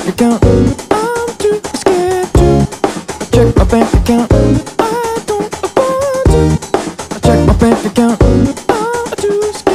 bank account. I'm too scared to check my bank account. I don't afford to check my bank account. I'm too scared.